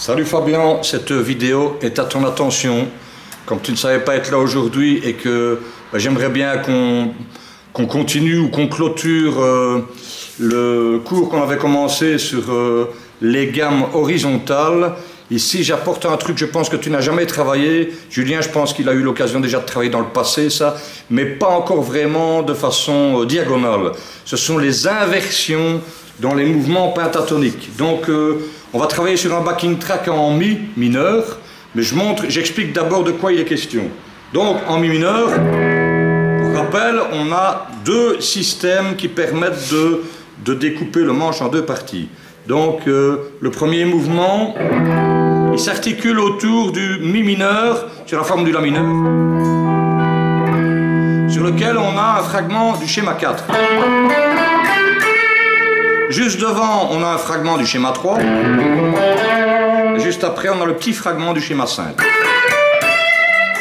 Salut Fabien, cette vidéo est à ton attention. Comme tu ne savais pas être là aujourd'hui et que bah, j'aimerais bien qu'on continue ou qu'on clôture euh, le cours qu'on avait commencé sur euh, les gammes horizontales. Ici, j'apporte un truc, je pense que tu n'as jamais travaillé. Julien, je pense qu'il a eu l'occasion déjà de travailler dans le passé, ça, mais pas encore vraiment de façon euh, diagonale. Ce sont les inversions dans les mouvements pentatoniques. Donc, on va travailler sur un backing track en mi mineur, mais je montre, j'explique d'abord de quoi il est question. Donc en mi mineur, pour rappel, on a deux systèmes qui permettent de, découper le manche en deux parties. Donc euh, le premier mouvement, il s'articule autour du mi mineur sur la forme du la mineur, sur lequel on a un fragment du schéma 4. Juste devant, on a un fragment du schéma 3. Et juste après, on a le petit fragment du schéma 5.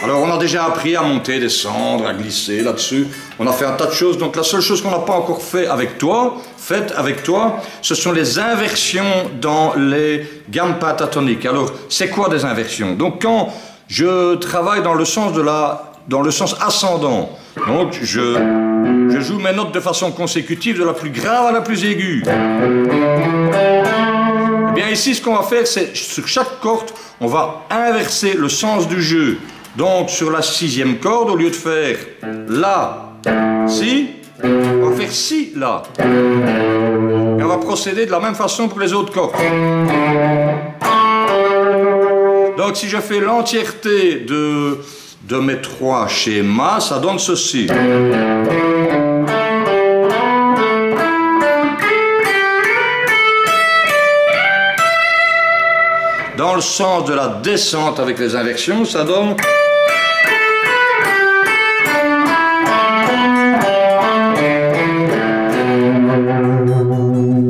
Alors, on a déjà appris à monter, descendre, à glisser là-dessus. On a fait un tas de choses. Donc, la seule chose qu'on n'a pas encore fait avec toi, faite avec toi, ce sont les inversions dans les gammes pentatoniques. Alors, c'est quoi des inversions? Donc, quand je travaille dans le sens de la, dans le sens ascendant, donc je je joue mes notes de façon consécutive de la plus grave à la plus aiguë. Eh bien ici, ce qu'on va faire, c'est sur chaque corde, on va inverser le sens du jeu. Donc sur la sixième corde, au lieu de faire La, Si, on va faire Si, La. Et on va procéder de la même façon pour les autres cordes. Donc si je fais l'entièreté de, de mes trois schémas, ça donne ceci. Dans le sens de la descente avec les inversions, ça donne...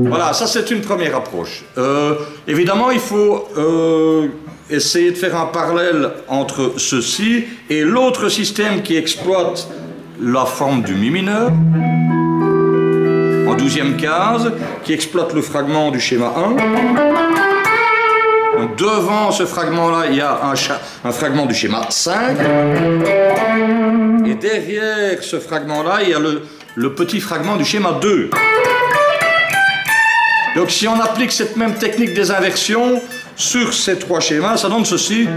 Voilà, ça c'est une première approche. Euh, évidemment, il faut euh, essayer de faire un parallèle entre ceci et l'autre système qui exploite la forme du mi mineur, en douzième case, qui exploite le fragment du schéma 1. Donc devant ce fragment-là, il y a un, un, fragment du schéma 5. Et derrière ce fragment-là, il y a le, le petit fragment du schéma 2. Donc si on applique cette même technique des inversions sur ces trois schémas, ça donne ceci.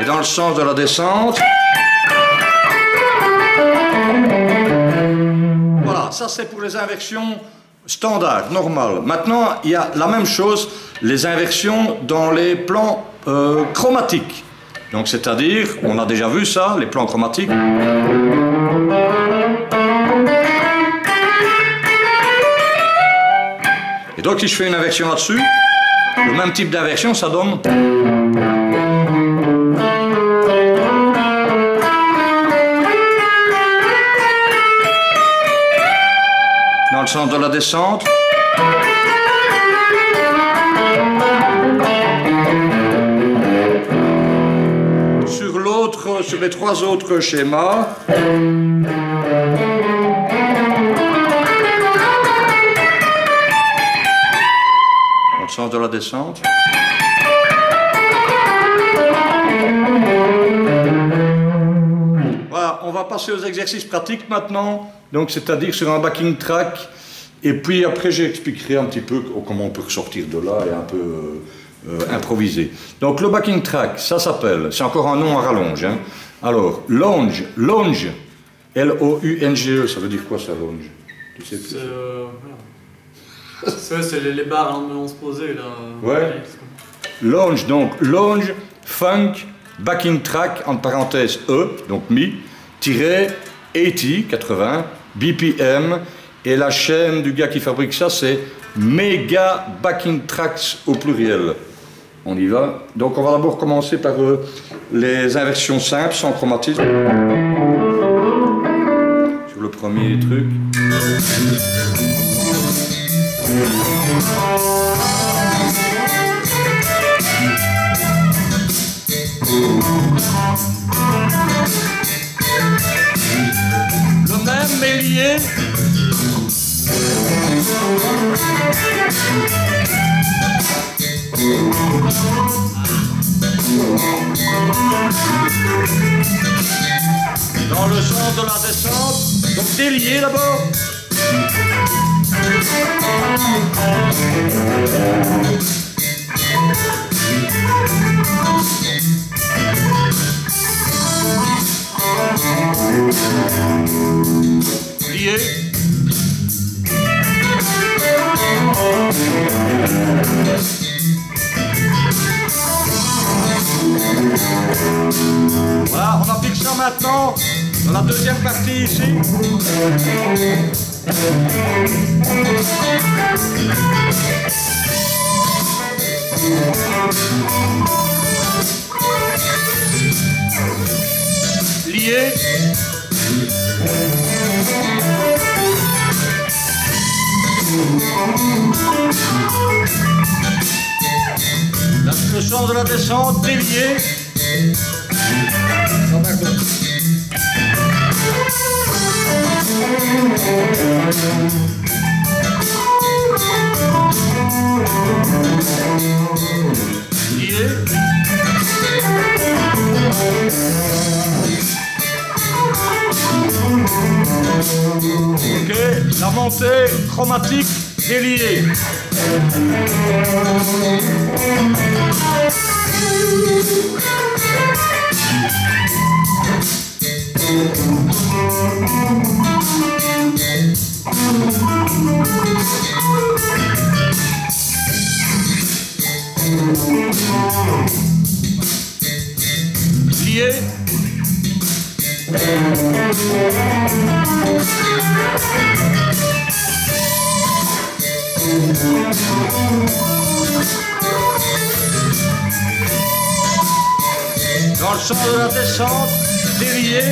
Et dans le sens de la descente. Voilà, ça c'est pour les inversions standards, normales. Maintenant, il y a la même chose, les inversions dans les plans euh, chromatiques. Donc c'est-à-dire, on a déjà vu ça, les plans chromatiques. Donc si je fais une inversion là-dessus, le même type d'inversion, ça donne... Dans le sens de la descente. Sur l'autre, sur les trois autres schémas. Sens de la descente. Voilà, on va passer aux exercices pratiques maintenant, donc c'est-à-dire sur un backing track, et puis après j'expliquerai un petit peu comment on peut ressortir de là et un peu euh, improviser. Donc le backing track, ça s'appelle, c'est encore un nom à rallonge. Hein. Alors, longe, longe, L-O-U-N-G-E, ça veut dire quoi ça, longe? Tu sais plus euh, c'est les, barres en se poser là. Ouais. Lounge, donc lounge, funk, backing track, en parenthèse E, donc mi, tiré 80, 80, BPM, et la chaîne du gars qui fabrique ça, c'est Mega Backing Tracks au pluriel. On y va. Donc on va d'abord commencer par euh, les inversions simples, sans chromatisme. Sur le premier truc. Le même lié Dans le sens de la descente, donc délié d'abord. Voilà, on applique ça maintenant dans la deuxième partie ici. Lié. La, de la descente délié. Ok, la montée chromatique déliée. Dans le sens de la descente, délié.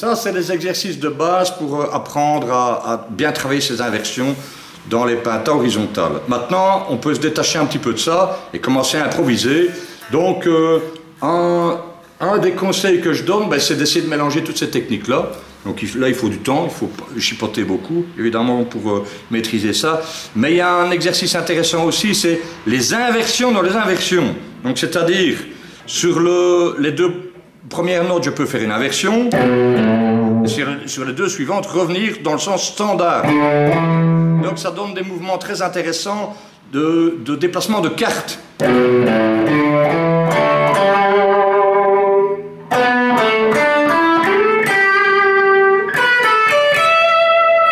Ça, c'est des exercices de base pour euh, apprendre à, bien travailler ces inversions dans les pentas horizontales. Maintenant, on peut se détacher un petit peu de ça et commencer à improviser. Donc, euh, un, des conseils que je donne, ben, c'est d'essayer de mélanger toutes ces techniques-là. Donc là, il faut du temps, il faut chipoter beaucoup, évidemment, pour euh, maîtriser ça. Mais il y a un exercice intéressant aussi, c'est les inversions dans les inversions. Donc c'est-à-dire, sur le, les deux premières notes, je peux faire une inversion. Sur, les deux suivantes, revenir dans le sens standard. Donc ça donne des mouvements très intéressants de, de déplacement de cartes.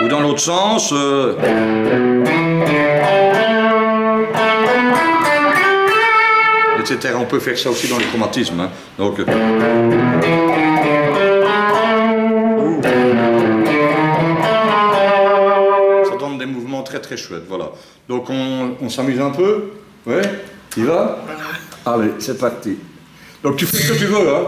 Ou dans l'autre sens. euh, On peut faire ça aussi dans le chromatisme. Hein. Donc... Euh, ça donne des mouvements très très chouettes, voilà. Donc on, s'amuse un peu Ouais Tu vas Allez, c'est parti. Donc tu fais ce que tu veux, hein.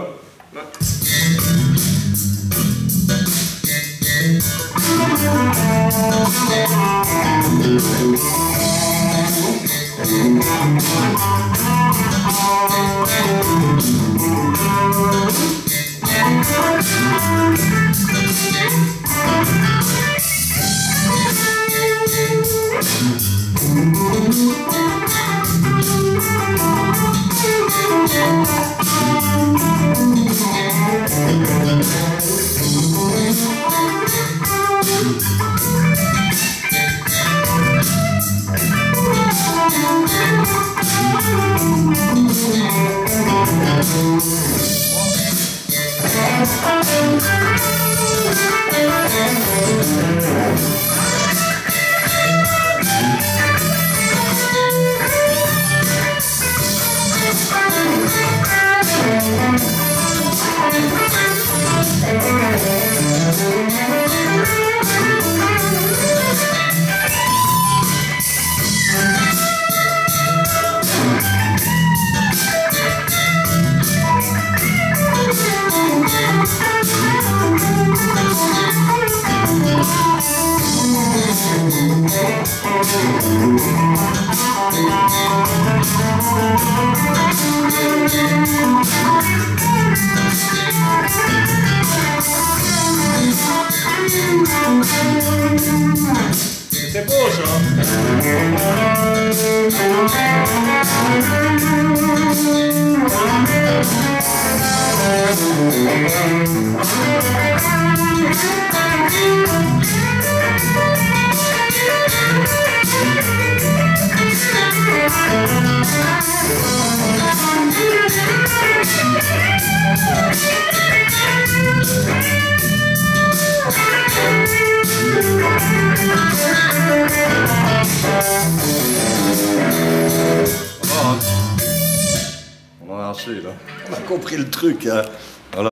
Música beau ça. On On a compris le truc. Hein.